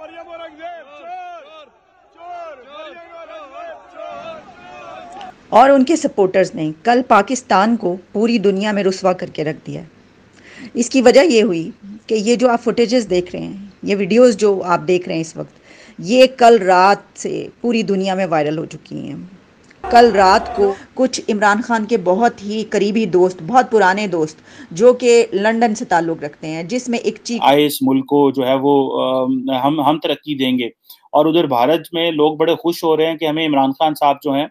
मरियम औरंगज़ेब और उनके सपोर्टर्स ने कल पाकिस्तान को पूरी दुनिया में रुसवा करके रख दिया इसकी वजह ये हुई कि ये जो आप फुटेजेस देख रहे हैं ये वीडियोस जो आप देख रहे हैं इस वक्त ये कल रात से पूरी दुनिया में वायरल हो चुकी हैं। कल रात को कुछ इमरान खान के बहुत ही करीबी दोस्त, बहुत पुराने दोस्त, जो कि लंदन से ताल्लुक़ रखते हैं, जिसमें एक चीफ आए इस मुल्क को जो है वो हम हम तरक्की देंगे। और उधर भारत में लोग बड़े खुश हो रहे हैं कि हमें इमरान खान साहब जो हैं,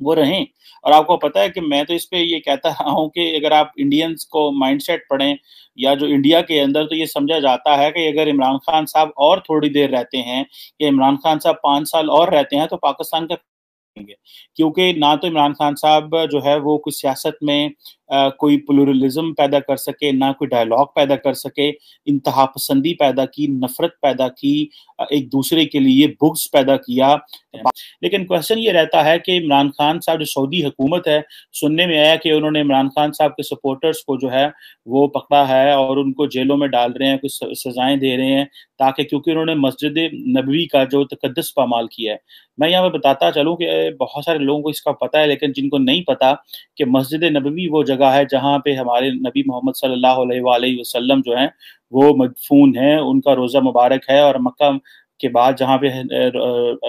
वो रहें। और आपको पता है कि मैं तो इस पे ये कहता हूँ कि अगर आप इंडियंस को माइंडसेट पढ़ें, या जो इंडिया के अंदर तो ये समझा जाता है कि अगर इमरान खान साहब और थोड़ी देर रहते हैं, कि इमरान खान साहब पाँच साल और रहते हैं तो पाकिस्तान का क्योंकि ना तो इमरान खान साहब जो है वो कुछ सियासत में कोई प्लूरलिज्म पैदा कर सके, ना कोई डायलॉग पैदा कर सके, इंतहा पसंदी पैदा की, नफरत पैदा की एक दूसरे के लिए बुग्स पैदा किया। लेकिन क्वेश्चन ये रहता है कि इमरान खान साहब जो सऊदी हुकूमत है, सुनने में आया कि उन्होंने इमरान खान साहब के सपोर्टर्स को जो है, वो पकड़ा है और उनको जेलों में डाल रहे हैं, कुछ सजाएँ दे रहे हैं, ताकि क्योंकि उन्होंने मस्जिद नबवी का जो तकदस पामाल किया है। मैं यहाँ पर बताता चलूँ कि बहुत सारे लोगों को इसका पता है, लेकिन जिनको नहीं पता कि मस्जिद नबवी वो जगह है जहाँ पे हमारे नबी मोहम्मद सल्लल्लाहु वसल्लम जो हैं, वो मदफून है, उनका रोज़ा मुबारक है और मक्का के बाद जहाँ पे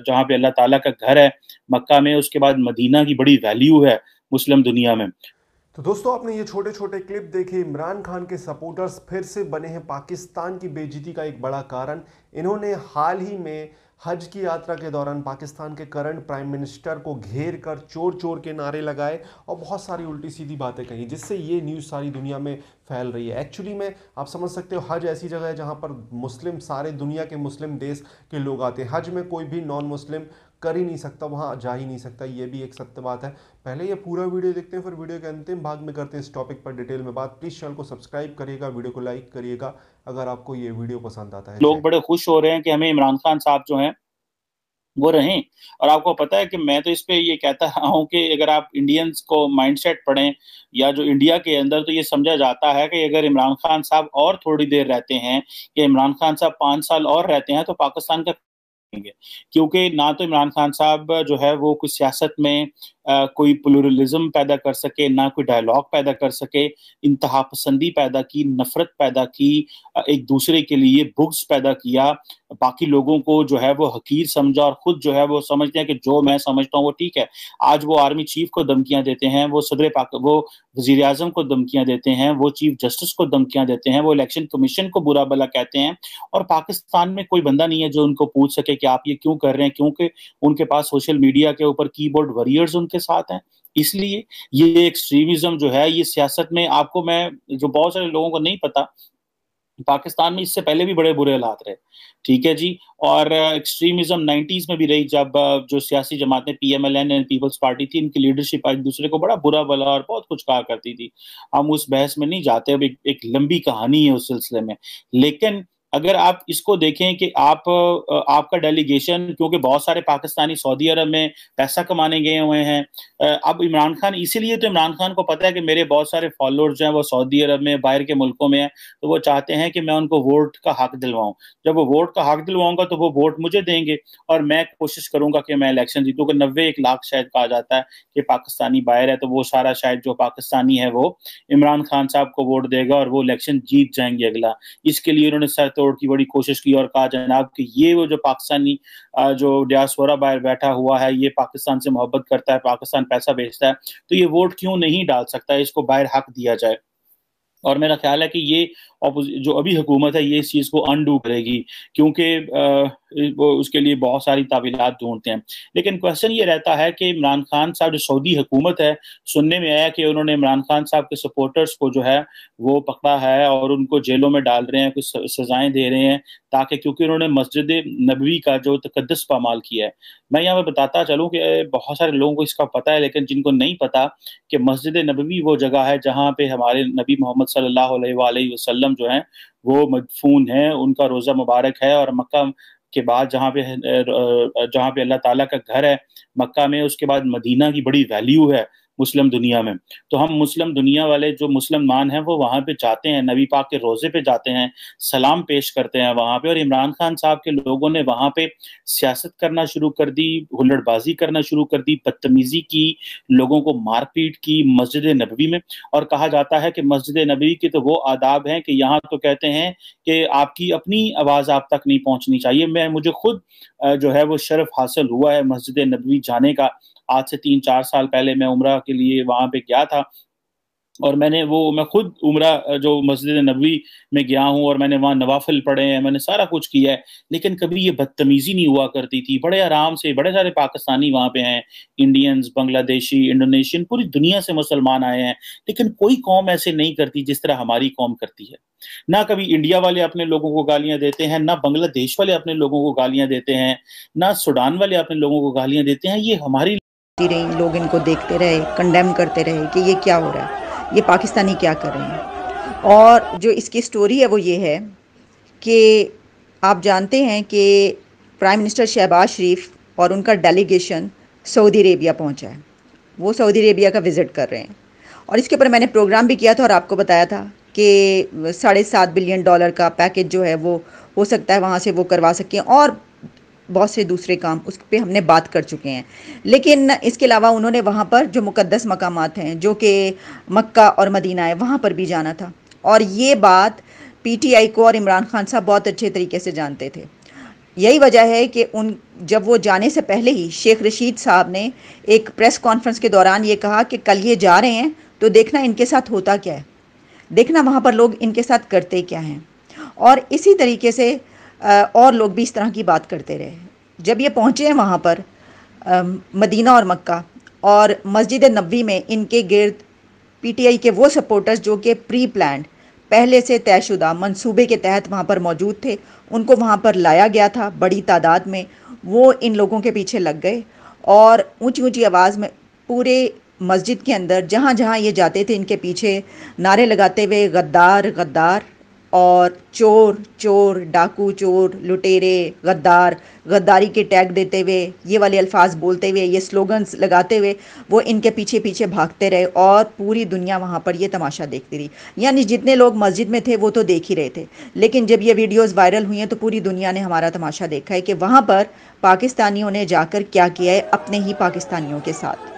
जहाँ पे अल्लाह ताला का घर है, मक्का में उसके बाद मदीना की बड़ी वैल्यू है मुस्लिम दुनिया में। तो दोस्तों, आपने ये छोटे छोटे क्लिप देखे, इमरान खान के सपोर्टर्स फिर से बने हैं पाकिस्तान की बेजीती का एक बड़ा कारण। इन्होंने हाल ही में हज की यात्रा के दौरान पाकिस्तान के करंट प्राइम मिनिस्टर को घेर कर चोर चोर के नारे लगाए और बहुत सारी उल्टी सीधी बातें कही, जिससे ये न्यूज़ सारी दुनिया में फैल रही है। एक्चुअली में आप समझ सकते हो, हज ऐसी जगह है जहाँ पर मुस्लिम, सारे दुनिया के मुस्लिम देश के लोग आते हैं। हज में कोई भी नॉन मुस्लिम कर ही नहीं सकता, वहाँ जा ही नहीं सकता, ये भी एक सत्य बात है। पहले ये पूरा वीडियो देखते हैं, फिर वीडियो के अंतिम भाग में करते हैं इस टॉपिक पर डिटेल में बात। प्लीज़ चैनल को सब्सक्राइब करिएगा, वीडियो को लाइक करिएगा। अगर आपको ये वीडियो पसंद आता है लोग बड़े खुश हो रहे हैं कि हमें इमरान खान साहब जो हैं वो रहें। और आपको पता है कि मैं तो इस पे ये कहता हूँ कि अगर आप इंडियंस को माइंडसेट पढ़ें या जो इंडिया के अंदर तो ये समझा जाता है कि अगर इमरान खान साहब और थोड़ी देर रहते हैं कि इमरान खान साहब पाँच साल और रहते हैं तो पाकिस्तान का क्योंकि ना तो इमरान खान साहब जो है वो कुछ सियासत में कोई प्लूरलिज्म पैदा कर सके, ना कोई डायलॉग पैदा कर सके, इंतहा पसंदी पैदा की, नफरत पैदा की एक दूसरे के लिए बुग्स पैदा किया, बाकी लोगों को जो है वो हकीर समझा और खुद जो है वो समझते हैं कि जो मैं समझता हूँ वो ठीक है। आज वो आर्मी चीफ को धमकियाँ देते हैं, वो सदर पाक, वो वज़ीर आज़म को धमकियाँ देते हैं, वो चीफ जस्टिस को धमकियाँ देते हैं, वो इलेक्शन कमीशन को बुरा भला कहते हैं और पाकिस्तान में कोई बंदा नहीं है जो उनको पूछ सके कि आप ये क्यों कर रहे हैं, क्योंकि उनके पास सोशल मीडिया के ऊपर कीबोर्ड वॉरियर्स उनके साथ हैं। इसलिए ये एक्सट्रीमिज्म जो है ये सियासत में आपको मैं जो बहुत सारे लोगों को नहीं पता पाकिस्तान में इससे पहले भी बड़े बुरे हालात रहे। ठीक है जी? और एक्सट्रीमिज्म नाइन्टीज में भी रही जब जो सियासी जमातें पीएमएलएन एंड पीपल्स पार्टी थी इनकी लीडरशिप एक दूसरे को बड़ा बुरा भला और बहुत कुछ कहा करती थी। हम उस बहस में नहीं जाते अब एक, एक लंबी कहानी है उस सिलसिले में। लेकिन अगर आप इसको देखें कि आप आपका डेलीगेशन क्योंकि बहुत सारे पाकिस्तानी सऊदी अरब में पैसा कमाने गए हुए हैं अब इमरान खान, इसीलिए तो इमरान खान को पता है कि मेरे बहुत सारे फॉलोअर्स हैं वो सऊदी अरब में, बाहर के मुल्कों में हैं तो वो चाहते हैं कि मैं उनको वोट का हक दिलवाऊं। जब वो वोट का हक दिलवाऊँगा तो वो वोट मुझे देंगे और मैं कोशिश करूँगा कि मैं इलेक्शन जीतूँ कि नब्बे एक लाख शायद कहा जाता है कि पाकिस्तानी बाहर है तो वो सारा शायद जो पाकिस्तानी है वो इमरान खान साहब को वोट देगा और वो इलेक्शन जीत जाएँगे अगला। इसके लिए उन्होंने सर तोड़ की बड़ी कोशिश की और कहा जनाब कि ये वो जो पाकिस्तानी जो डियासोरा बाहर बैठा हुआ है, ये पाकिस्तान से मोहब्बत करता है, पाकिस्तान पैसा भेजता है तो ये वोट क्यों नहीं डाल सकता? इसको बाहर हक दिया जाए। और मेरा ख्याल है कि ये जो अभी हुकूमत है, ये इस चीज़ को अनडू करेगी, क्योंकि वो उसके लिए बहुत सारी तावीलात ढूंढते हैं। लेकिन क्वेश्चन ये रहता है कि इमरान खान साहब जो सऊदी हुकूमत है, सुनने में आया कि उन्होंने इमरान खान साहब के सपोर्टर्स को जो है, वो पकड़ा है और उनको जेलों में डाल रहे हैं, कुछ सजाएँ दे रहे हैं, ताकि क्योंकि उन्होंने मस्जिद नबवी का जो तकदस पामाल किया है। मैं यहाँ पर बताता चलूँ कि बहुत सारे लोगों को इसका पता है, लेकिन जिनको नहीं पता कि मस्जिद नबवी वो जगह है जहाँ पे हमारे नबी मोहम्मद वसल्लम जो हैं, वो मदफून है, उनका रोज़ा मुबारक है और मक्का के बाद जहाँ पे जहाँ पे अल्लाह ताला का घर है, मक्का में उसके बाद मदीना की बड़ी वैल्यू है। मुस्लिम दुनिया में। तो हम मुस्लिम दुनिया वाले जो मुसलमान हैं, वो वहाँ पे जाते हैं, नबी पाक के रोज़े पे जाते हैं, सलाम पेश करते हैं वहाँ पे और इमरान खान साहब के लोगों ने वहाँ पे सियासत करना शुरू कर दी, हुल्लड़बाजी करना शुरू कर दी, बदतमीजी की, लोगों को मारपीट की मस्जिद नबी में। और कहा जाता है कि मस्जिद नबी के तो वो आदाब हैं कि यहाँ तो कहते हैं कि आपकी अपनी आवाज़ आप तक नहीं पहुँचनी चाहिए। मैं, मुझे खुद जो है वो शर्फ हासिल हुआ है मस्जिद नबी जाने का। आज से तीन चार साल पहले मैं उम्र के लिए वहाँ पे गया था। और मैंने वो, मैं खुद उम्र, जो मस्जिद नबी में गया हूँ और मैंने वहाँ नवाफिल पढ़े हैं, मैंने सारा कुछ किया है, लेकिन कभी ये बदतमीजी नहीं हुआ करती थी। बड़े आराम से, बड़े सारे पाकिस्तानी वहाँ पे हैं इंडियंस बांग्लादेशी इंडोनेशियन पूरी दुनिया से मुसलमान आए हैं, लेकिन कोई कौम ऐसे नहीं करती जिस तरह हमारी कौम करती है। ना कभी इंडिया वाले अपने लोगों को गालियाँ देते हैं, ना बांग्लादेश वाले अपने लोगों को गालियाँ देते हैं, ना सूडान वाले अपने लोगों को गालियाँ देते हैं, ये हमारी रही, लोग इनको देखते रहे कंडेम करते रहे कि ये क्या हो रहा है, ये पाकिस्तानी क्या कर रहे हैं। और जो इसकी स्टोरी है वो ये है कि आप जानते हैं कि प्राइम मिनिस्टर शहबाज शरीफ और उनका डेलीगेशन सऊदी अरेबिया पहुँचा है। वो सऊदी अरेबिया का विज़िट कर रहे हैं। और इसके ऊपर मैंने प्रोग्राम भी किया था और आपको बताया था कि साढ़े सात बिलियन डॉलर का पैकेज जो है वो हो सकता है वहाँ से वो करवा सकें। और बहुत से दूसरे काम, उस पर हमने बात कर चुके हैं। लेकिन इसके अलावा उन्होंने वहाँ पर जो मुकदस मकाम हैं, जो कि मक्का और मदीना है, वहाँ पर भी जाना था। और ये बात पीटीआई को और इमरान खान साहब बहुत अच्छे तरीके से जानते थे। यही वजह है कि उन, जब वो जाने से पहले ही शेख रशीद साहब ने एक प्रेस कॉन्फ्रेंस के दौरान ये कहा कि कल ये जा रहे हैं तो देखना इनके साथ होता क्या है। देखना वहाँ पर लोग इनके साथ करते क्या हैं। और इसी तरीके से और लोग भी इस तरह की बात करते रहे। जब ये पहुँचे हैं वहाँ पर मदीना और मक्का और मस्जिद नबी में इनके गिर्द, पीटीआई के वो सपोर्टर्स जो कि प्री प्लान पहले से तयशुदा मंसूबे के तहत वहाँ पर मौजूद थे, उनको वहाँ पर लाया गया था बड़ी तादाद में, वो इन लोगों के पीछे लग गए और ऊँची ऊँची आवाज़ में पूरे मस्जिद के अंदर जहाँ जहाँ ये जाते थे, इनके पीछे नारे लगाते हुए, गद्दार गद्दार और चोर चोर, डाकू, चोर, लुटेरे, गद्दार, गद्दारी के टैग देते हुए, ये वाले अल्फाज बोलते हुए, ये स्लोगन्स लगाते हुए, वो इनके पीछे पीछे भागते रहे और पूरी दुनिया वहाँ पर ये तमाशा देखती रही। यानी जितने लोग मस्जिद में थे, वो तो देख ही रहे थे। लेकिन जब ये वीडियोज़ वायरल हुई हैं तो पूरी दुनिया ने हमारा तमाशा देखा है कि वहाँ पर पाकिस्तानियों ने जाकर क्या किया है अपने ही पाकिस्तानियों के साथ।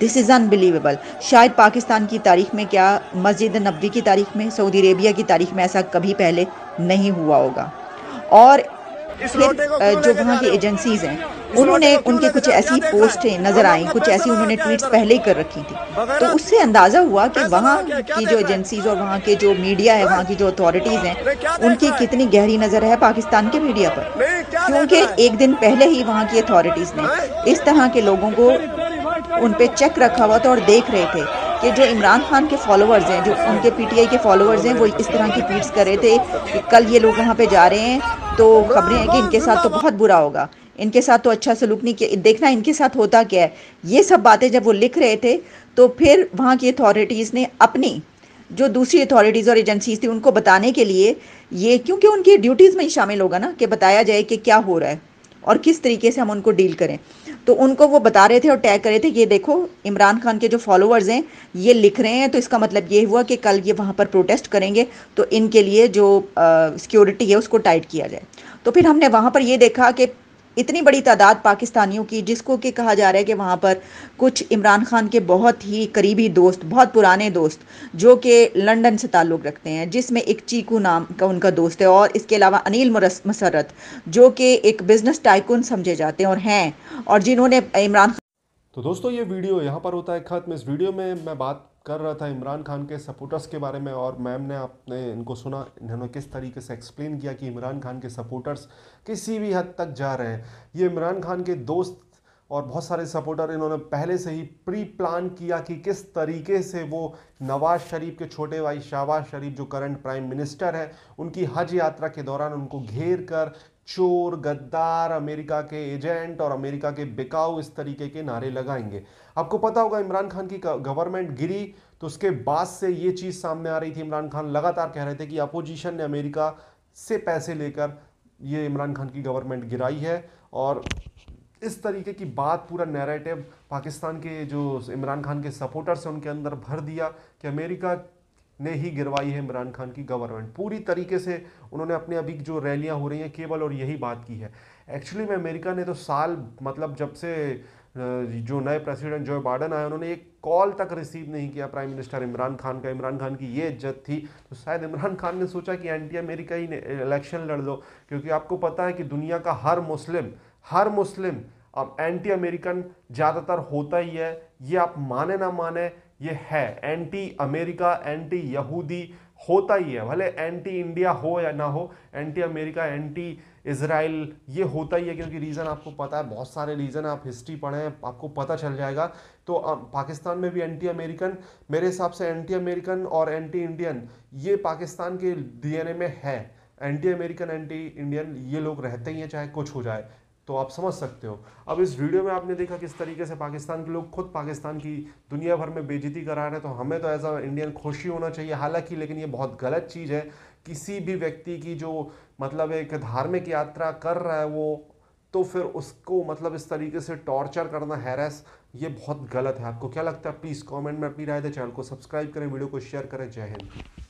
दिस इज़ अनबिलीवेबल शायद पाकिस्तान की तारीख में क्या मस्जिद नबी की तारीख में सऊदी अरेबिया की तारीख में ऐसा कभी पहले नहीं हुआ होगा। और फिर जो वहाँ की एजेंसीज हैं? उन्होंने उनके कुछ ऐसी पोस्टें नज़र आई कुछ ऐसी उन्होंने ट्वीट्स पहले ही कर रखी थी। तो उससे अंदाज़ा हुआ कि वहाँ की जो एजेंसीज और वहाँ के जो मीडिया है वहाँ की जो अथॉरिटीज़ हैं उनकी कितनी गहरी नज़र है पाकिस्तान के मीडिया पर। क्योंकि एक दिन पहले ही वहाँ की अथॉरिटीज़ ने इस तरह के लोगों को उन पर चेक रखा हुआ था और देख रहे थे कि जो इमरान खान के फॉलोअर्स हैं, जो उनके पीटीआई के फॉलोअर्स हैं, वो इस तरह की ट्वीट्स कर रहे थे कि कल ये लोग वहाँ पे जा रहे हैं तो खबरें हैं कि इनके साथ तो बहुत बुरा होगा। इनके साथ तो अच्छा सलूक नहीं किया। देखना इनके साथ होता क्या है। ये सब बातें जब वो लिख रहे थे तो फिर वहाँ की अथॉरिटीज़ ने अपनी जो दूसरी अथॉरिटीज़ और एजेंसीज थी, उनको बताने के लिए ये, क्योंकि उनकी ड्यूटीज़ में ही शामिल होगा ना, कि बताया जाए कि क्या हो रहा है। और किस तरीके से हम उनको डील करें। तो उनको वो बता रहे थे और टैग कर रहे थे, ये देखो, इमरान खान के जो फॉलोअर्स हैं, ये लिख रहे हैं तो इसका मतलब ये हुआ कि कल ये वहाँ पर प्रोटेस्ट करेंगे तो इनके लिए जो सिक्योरिटी है, उसको टाइट किया जाए। तो फिर हमने वहाँ पर ये देखा कि इतनी बड़ी तादाद पाकिस्तानियों की, जिसको कि कहा जा रहा है कि वहाँ पर कुछ इमरान खान के बहुत ही करीबी दोस्त, बहुत पुराने दोस्त, जो कि लंदन से ताल्लुक़ रखते हैं, जिसमें एक चीकू नाम का उनका दोस्त है और इसके अलावा अनिल मसरत जो कि एक बिज़नेस टाइकुन समझे जाते हैं और हैं, और जिन्होंने इमरान तो दोस्तों, ये वीडियो यहाँ पर होता है ख़त्म। इस वीडियो में मैं बात कर रहा था इमरान खान के सपोर्टर्स के बारे में और मैम ने आपने इनको सुना, इन्होंने किस तरीके से एक्सप्लेन किया कि इमरान खान के सपोर्टर्स किसी भी हद तक जा रहे हैं। ये इमरान खान के दोस्त और बहुत सारे सपोर्टर इन्होंने पहले से ही प्री प्लान किया कि किस तरीके से वो नवाज़ शरीफ के छोटे भाई शाहबाज शरीफ, जो करंट प्राइम मिनिस्टर है, उनकी हज यात्रा के दौरान उनको घेर कर चोर, गद्दार अमेरिका के एजेंट और अमेरिका के बिकाऊ इस तरीके के नारे लगाएँगे। आपको पता होगा, इमरान खान की गवर्नमेंट गिरी तो उसके बाद से ये चीज़ सामने आ रही थी। इमरान खान लगातार कह रहे थे कि अपोजिशन ने अमेरिका से पैसे लेकर ये इमरान खान की गवर्नमेंट गिराई है और इस तरीके की बात, पूरा नैरेटिव पाकिस्तान के जो इमरान खान के सपोर्टर्स हैं, उनके अंदर भर दिया कि अमेरिका ने ही गिरवाई है इमरान खान की गवर्नमेंट पूरी तरीके से उन्होंने अपने अभी जो रैलियाँ हो रही हैं, केवल और यही बात की है। एक्चुअली में अमेरिका ने तो साल मतलब जब से जो नए प्रेसिडेंट जो बाइडन आए, उन्होंने एक कॉल तक रिसीव नहीं किया प्राइम मिनिस्टर इमरान खान का। इमरान खान की ये इज़्ज़त थी। तो शायद इमरान खान ने सोचा कि एंटी अमेरिका ही इलेक्शन लड़ लो, क्योंकि आपको पता है कि दुनिया का हर मुस्लिम हर मुस्लिम अब एंटी अमेरिकन ज़्यादातर होता ही है। ये आप माने ना माने ये है। एंटी अमेरिका, एंटी यहूदी होता ही है। भले एंटी इंडिया हो या ना हो, एंटी अमेरिका, एंटी इसराइल ये होता ही है क्योंकि रीज़न आपको पता है, बहुत सारे रीज़न आप हिस्ट्री पढ़ें, आपको पता चल जाएगा। तो पाकिस्तान में भी एंटी अमेरिकन, मेरे हिसाब से एंटी अमेरिकन और एंटी इंडियन, ये पाकिस्तान के डीएनए में है। एंटी अमेरिकन, एंटी इंडियन, ये लोग रहते ही हैं, चाहे कुछ हो जाए। तो आप समझ सकते हो। अब इस वीडियो में आपने देखा किस तरीके से पाकिस्तान के लोग खुद पाकिस्तान की दुनिया भर में बेजती करा रहे हैं तो हमें तो एज अ इंडियन खुशी होना चाहिए। हालाँकि लेकिन ये बहुत गलत चीज़ है। किसी भी व्यक्ति की जो मतलब एक धार्मिक यात्रा कर रहा है वो तो फिर उसको मतलब इस तरीके से टॉर्चर करना, हैरेस, ये बहुत गलत है। आपको क्या लगता है? प्लीज़ कमेंट में अपनी राय दें। चैनल को सब्सक्राइब करें, वीडियो को शेयर करें। जय हिंद।